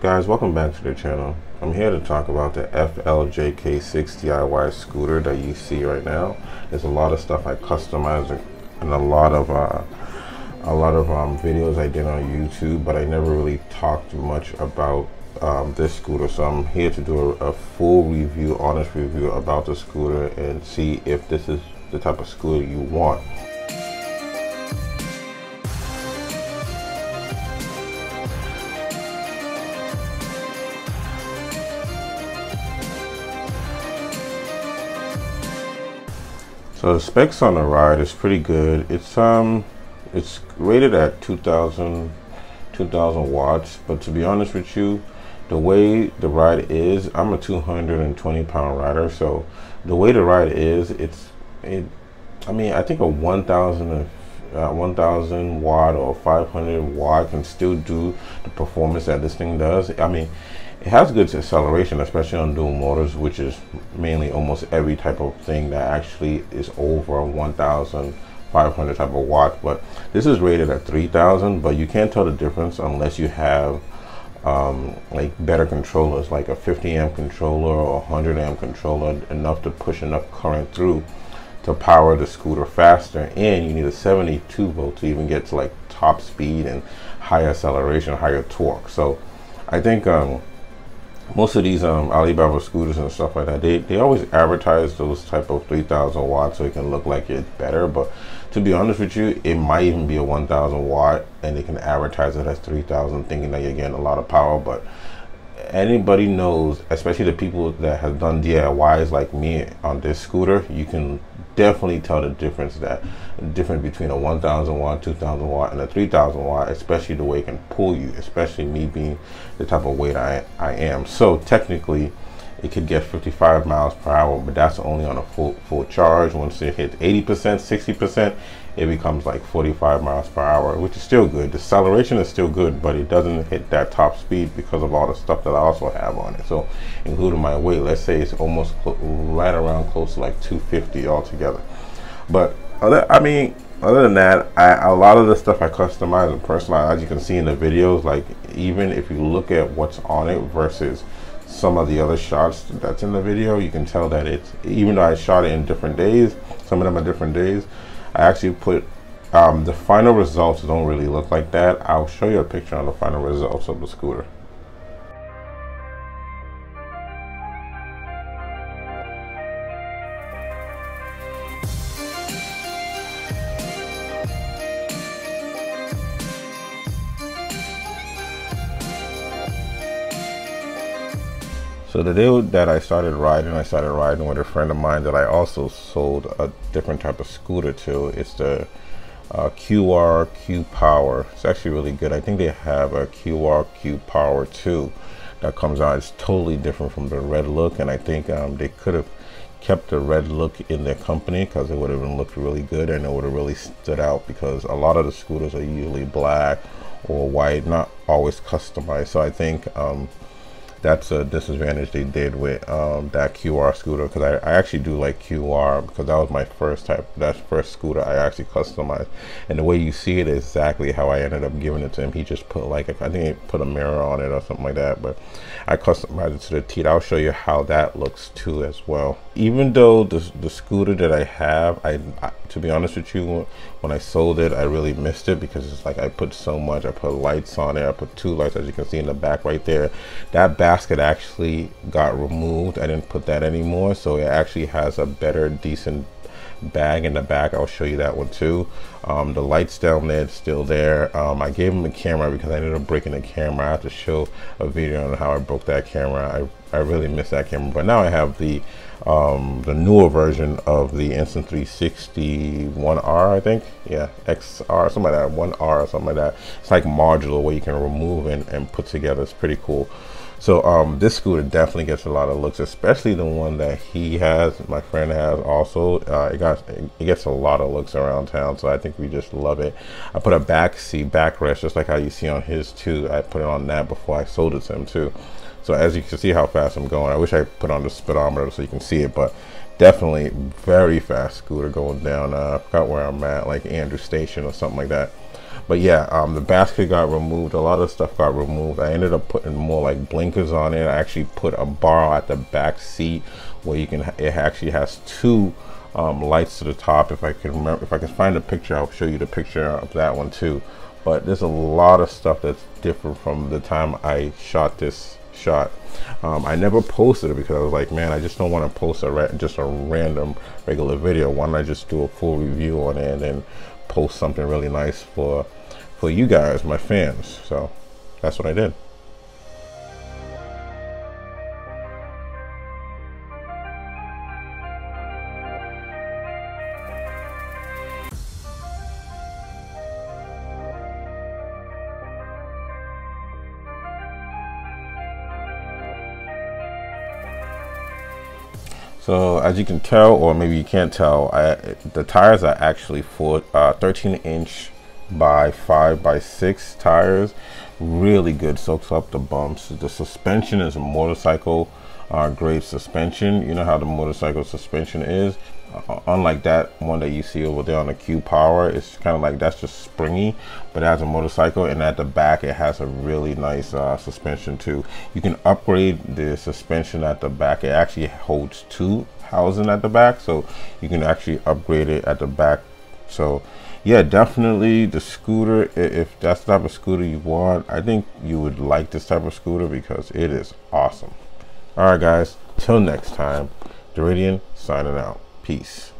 Guys, welcome back to the channel. I'm here to talk about the FLJK6 DIY scooter that you see right now. There's a lot of stuff I customized and a lot of uh, a lot of um, videos I did on YouTube, but I never really talked much about um, this scooter. So I'm here to do a, a full review, honest review about the scooter and see if this is the type of scooter you want. So the specs on the ride is pretty good. It's um, it's rated at 2,000, 2,000 watts. But to be honest with you, the way the ride is, I'm a 220 pound rider. So the way the ride is, it's it. I mean, I think a 1,000 uh, 1000 watt or 500 watt can still do the performance that this thing does. I mean, it has good acceleration, especially on dual motors, which is mainly almost every type of thing that actually is over 1,500 type of watt. But this is rated at 3,000, but you can't tell the difference unless you have um, like better controllers, like a 50 amp controller or 100 amp controller, enough to push enough current through to power the scooter faster. And you need a 72 volt to even get to like top speed and high acceleration, higher torque. So I think um, most of these um, Alibaba scooters and stuff like that, they, they always advertise those type of 3000 watts so it can look like it's better. But to be honest with you, it might even be a 1000 watt and they can advertise it as 3000 thinking that you're getting a lot of power. But anybody knows, especially the people that have done DIYs like me on this scooter, you can definitely tell the difference that difference between a 1000 watt 2000 watt and a 3000 watt especially the way it can pull you especially me being the type of weight I, I am. So technically it could get 55 miles per hour but that's only on a full full charge. Once it hits 80 percent 60 percent it becomes like 45 miles per hour which is still good. The acceleration is still good but it doesn't hit that top speed because of all the stuff that i also have on it. So including my weight let's say it's almost right around close to like 250 altogether. But other, i mean other than that I, a lot of the stuff i customize and personalize as you can see in the videos like even if you look at what's on it versus some of the other shots that's in the video you can tell that it's even though i shot it in different days some of them are different days I actually put um, the final results don't really look like that. I'll show you a picture of the final results of the scooter. So the day that I started riding, I started riding with a friend of mine that I also sold a different type of scooter to. It's the uh, QR Q Power. It's actually really good. I think they have a QR Q Power too that comes out. It's totally different from the red look, and I think um, they could have kept the red look in their company because it would have looked really good and it would have really stood out because a lot of the scooters are usually black or white, not always customized. So I think um, that's a disadvantage they did with um, that QR scooter because I, I, actually do like QR because that was my first type that first scooter I actually customized. And the way you see it is exactly how I ended up giving it to him. He just put like a, I think he put a mirror on it or something like that but I customized it to the teeth I'll show you how that looks too as well. Even though the, the scooter that I have I, I to be honest with you when I sold it I really missed it because it's like I put so much I put lights on it I put two lights as you can see in the back right there. That back basket actually got removed. I didn't put that anymore. So it actually has a better, decent bag in the back. I'll show you that one too. Um, the lights down there still there. Um, I gave him the camera because I ended up breaking the camera. I have to show a video on how I broke that camera. I, I really miss that camera. But now I have the um, the newer version of the Insta360 1R, I think. Yeah, XR, something like that, 1R or something like that. It's like modular where you can remove and, and put together. It's pretty cool. So um, this scooter definitely gets a lot of looks, especially the one that he has, my friend has also. Uh, it got it gets a lot of looks around town, so I think we just love it. I put a back seat backrest, just like how you see on his too. I put it on that before I sold it to him too. So as you can see how fast I'm going, I wish I put on the speedometer so you can see it, but definitely very fast scooter going down. Uh, I forgot where I'm at, like Andrew Station or something like that. But yeah um, the basket got removed. A lot of stuff got removed. I ended up putting more like blinkers on it. I actually put a bar at the back seat where you can it actually has two um, lights to the top. If i can remember if i can find a picture i'll show you the picture of that one too. But there's a lot of stuff that's different from the time i shot this shot. Um, I never posted it because I was like, man, I just don't want to post a just a random regular video. Why don't I just do a full review on it and then post something really nice for for you guys, my fans. So that's what I did. So as you can tell, or maybe you can't tell, I, the tires are actually four, uh, 13 inch by 5 by 6 tires. Really good, soaks up the bumps. The suspension is a motorcycle uh, grade suspension. You know how the motorcycle suspension is. Uh, unlike that one that you see over there on the Q Power, it's kind of like that's just springy, but it has a motorcycle, and at the back it has a really nice uh, suspension too. You can upgrade the suspension at the back. It actually holds two housing at the back, so you can actually upgrade it at the back. So yeah, definitely the scooter. If that's the type of scooter you want, I think you would like this type of scooter because it is awesome. All right, guys. Till next time, Deridion signing out. Peace.